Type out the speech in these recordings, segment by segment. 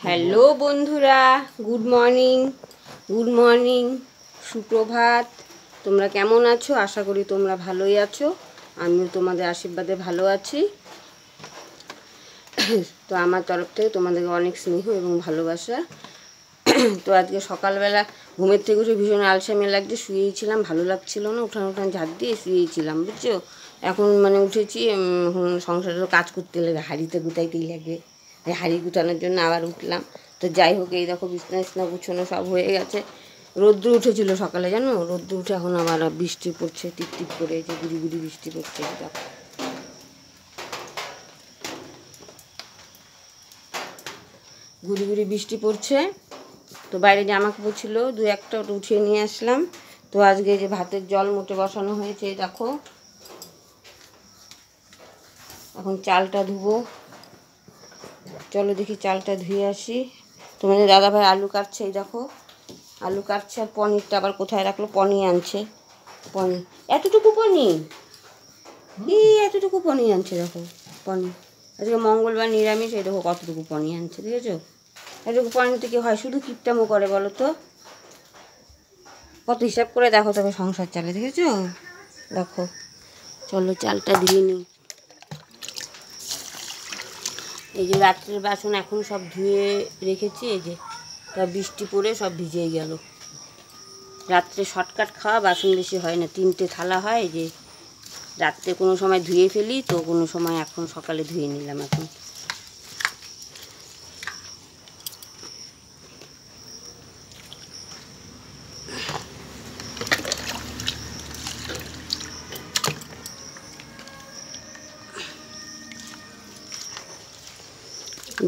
Hello বন্ধুরা। Good morning good morning সুপ্রভাত। তোমরা কেমন আছো? আশা করি তোমরা ভালোই আছো। আমিও তোমাদের আশীর্বাদে ভালো আছি। তো আমার তরফ থেকে তোমাদেরকে অনেক স্নেহ এবং ভালোবাসা। তো আজকে সকালবেলা ঘুমের থেকে উঠে ভীষণ আলসামি লাগছে শুয়েই ছিলাম ভালো লাগছিল না উঠান উঠান ঝাড় দিয়ে শুয়েই ছিলাম বুঝছ? এখন মানে উঠেছি উম, সংসারেরও কাজ করতে লাগে হাঁড়িতে গুটাইতেই লাগবে হাঁড়ি গুটানোর জন্য আবার উঠলাম। তো যাই হোক এই দেখো বিছনা বিছনা গুছানো সব হয়ে গেছে। রোদ্দুর উঠেছিল সকালে জানো? রোদ্দুর উঠে এখন আবার বৃষ্টি পড়ছে টিপ করে যে গুড়ি গুড়ি বৃষ্টি পড়ছে দেখো। গুড়ি গুড়ি বৃষ্টি পড়ছে। তো বাইরে জামা কাপড় ছিল দু একটা উঠিয়ে নিয়ে আসলাম। তো আজকে যে ভাতের জল মোটে বসানো হয়েছে দেখো। এখন চালটা ধুবো। চলো দেখি চালটা ধুয়ে আসি। তোমাদের দাদাভাই আলু কাটছে, এই দেখো। আলু কাটছে আর পনিরটা আবার কোথায় রাখল? পনির আনছে। পনির। এতটুকু পনির? এই এতটুকু পনির আনছে, দেখো। পনির। আজকে মঙ্গলবার নিরামিষ, এই দেখো কতটুকু পনির আনছে, দেখেছ? এতটুকু পয়েন্ট থেকে হয়? শুধু কিপটামো করে বলো তো। কত হিসাব করে দেখো তবে সংসার চালে, দেখেছ? দেখো, চলো চালটা দিয়ে নিই। এই যে রাত্রের বাসন এখন সব ধুয়ে রেখেছি, এই যে তা বৃষ্টি পড়ে সব ভিজে গেল। রাত্রে শর্টকাট খাওয়া, বাসন বেশি হয় না। তিনটে থালা হয় যে রাত্রে কোনো সময় ধুয়ে ফেলি, তো কোনো সময় এখন সকালে ধুয়ে নিলাম এখন।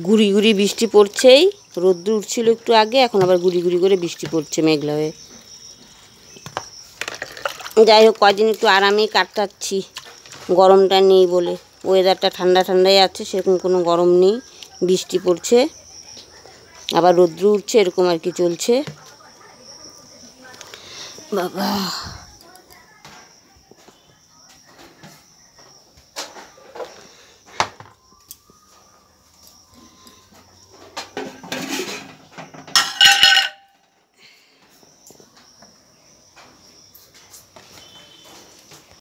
গুড়ি গুড়ি বৃষ্টি পড়ছেই। রোদ্দুর উঠছিল একটু আগে, এখন আবার গুড়ি গুড়ি করে বৃষ্টি পড়ছে মেঘলা হয়ে। যাই হোক, কদিন একটু আরামেই কাটাচ্ছি। গরমটা নেই বলে। ওয়েদারটা ঠান্ডা ঠান্ডাই আছে, সেরকম কোনো গরম নেই। বৃষ্টি পড়ছে, আবার রোদ্রু উঠছে, এরকম আর কি চলছে। বাবা।